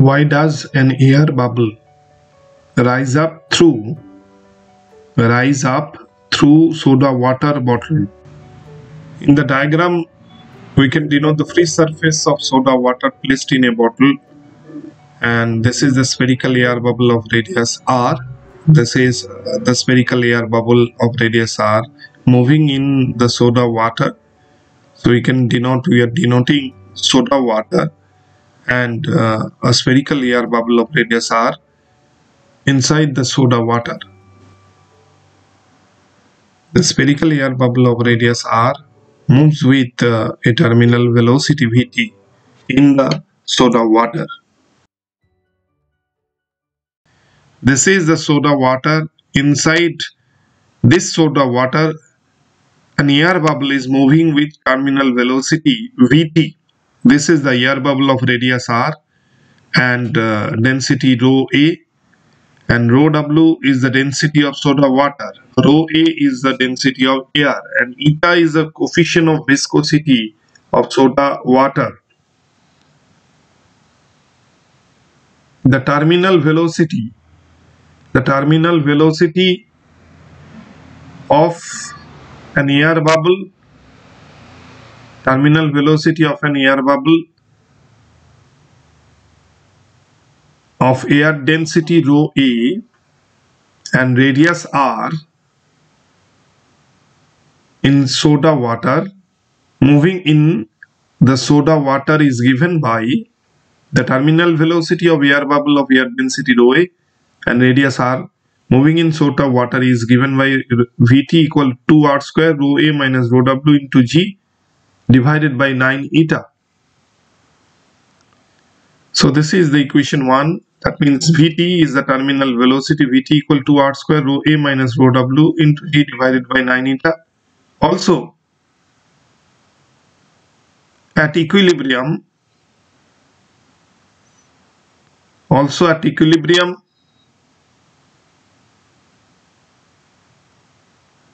Why does an air bubble rise up through rise up through soda water bottle? In the diagram, we can denote the free surface of soda water placed in a bottle. And this is the spherical air bubble of radius r. This is uh, the spherical air bubble of radius r moving in the soda water. So we can denote we are denoting soda water and uh, a spherical air bubble of radius r inside the soda water. The spherical air bubble of radius r moves with uh, a terminal velocity vt in the soda water. This is the soda water. Inside this soda water, an air bubble is moving with terminal velocity vt this is the air bubble of radius r and uh, density rho a. And rho w is the density of soda water. Rho a is the density of air. And eta is the coefficient of viscosity of soda water. The terminal velocity the terminal velocity of an air bubble terminal velocity of an air bubble of air density rho a and radius r in soda water moving in the soda water is given by the terminal velocity of air bubble of air density rho a and radius r. Moving in soda water is given by vt equal to r square rho a minus rho w into g divided by 9 eta. So this is the equation 1 that means Vt is the terminal velocity Vt equal to r square rho a minus rho w into g divided by 9 eta. Also at equilibrium also at equilibrium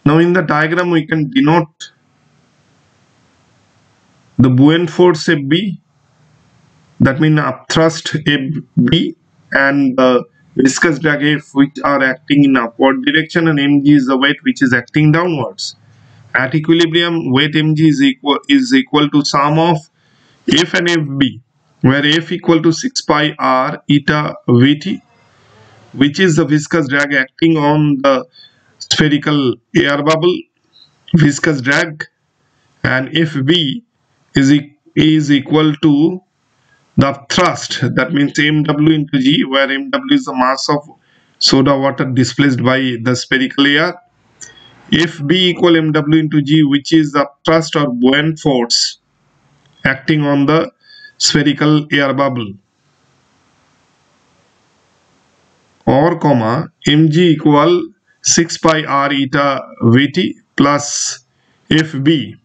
now in the diagram we can denote the buoyant force FB that means upthrust FB and the viscous drag F which are acting in upward direction and mg is the weight which is acting downwards. At equilibrium weight mg is equal is equal to sum of F and FB where F equal to 6 pi r eta Vt which is the viscous drag acting on the spherical air bubble viscous drag and FB is, e is equal to the thrust. That means mw into g where mw is the mass of soda water displaced by the spherical air if b equal mw into g which is the thrust or buoyant force acting on the spherical air bubble. Or comma mg equal 6 pi r eta vt plus fb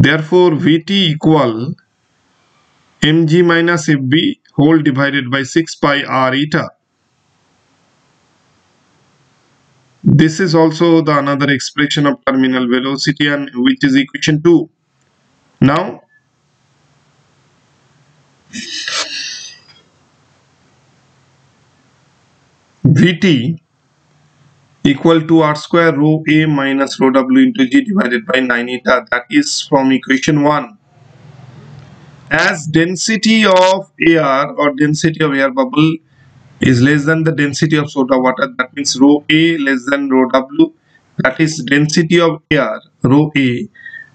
Therefore, Vt equal mg minus fb whole divided by 6 pi r eta. This is also the another expression of terminal velocity and which is equation 2. Now, Vt equal to r square rho a minus rho w into g divided by 9 eta that is from equation 1 as density of air or density of air bubble is less than the density of soda water that means rho a less than rho w that is density of air rho a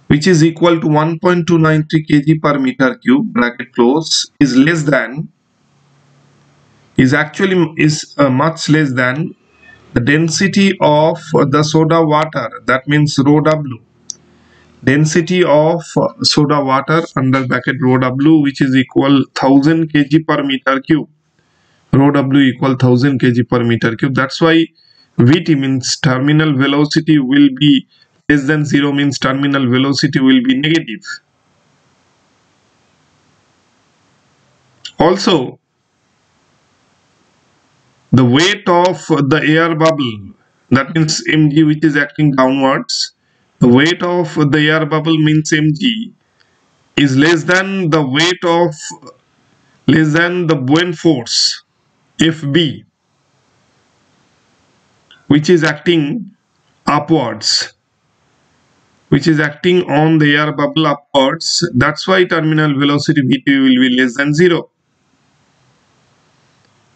which is equal to 1.293 kg per meter cube bracket close is less than is actually is uh, much less than the density of the soda water that means rho w. Density of soda water under bracket rho w which is equal 1000 kg per meter cube. Rho w equal 1000 kg per meter cube. That's why vt means terminal velocity will be less than 0 means terminal velocity will be negative. Also the weight of the air bubble that means mg which is acting downwards the weight of the air bubble means mg is less than the weight of less than the buoyant force FB which is acting upwards which is acting on the air bubble upwards. That's why terminal velocity Vt will be less than 0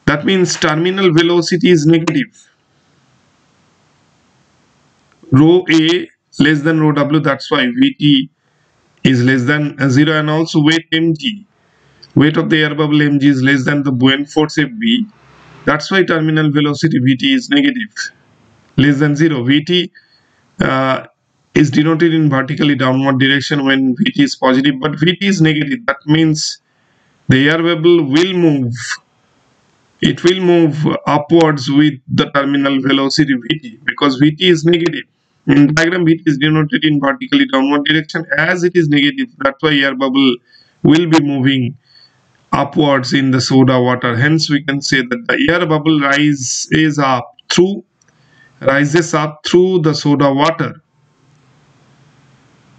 that means terminal velocity is negative. Rho a less than rho w that's why Vt is less than 0 and also weight mg. Weight of the air bubble mg is less than the buoyant force fb. That's why terminal velocity Vt is negative. Less than 0 Vt uh, is denoted in vertically downward direction when Vt is positive but Vt is negative. That means the air bubble will move it will move upwards with the terminal velocity Vt because Vt is negative in diagram Vt is denoted in vertically downward direction as it is negative that's why air bubble will be moving upwards in the soda water hence we can say that the air bubble rises up through rises up through the soda water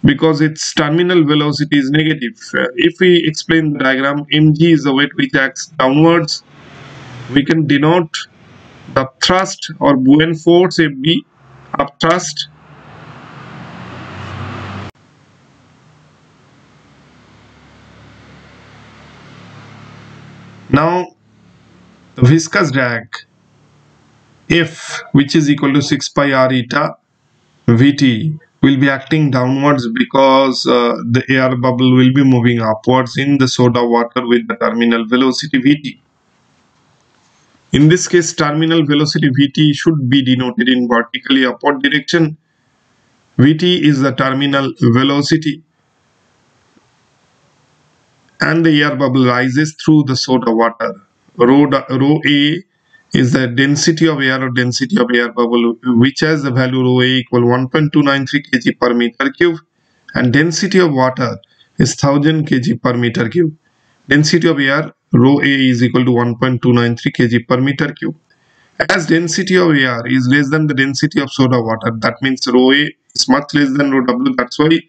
because its terminal velocity is negative. If we explain the diagram, mg is the weight which acts downwards. We can denote the thrust or buoyant force fb up thrust. Now, the viscous drag F which is equal to 6 pi r eta Vt will be acting downwards because uh, the air bubble will be moving upwards in the soda water with the terminal velocity Vt. In this case, terminal velocity Vt should be denoted in vertically upward direction. Vt is the terminal velocity and the air bubble rises through the soda water. Rho, rho A is the density of air or density of air bubble which has the value rho a equal 1.293 kg per meter cube and density of water is 1000 kg per meter cube. Density of air rho a is equal to 1.293 kg per meter cube. As density of air is less than the density of soda water that means rho a is much less than rho w that's why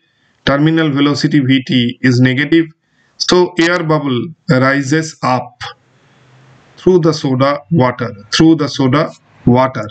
terminal velocity vt is negative so air bubble rises up through the soda water through the soda water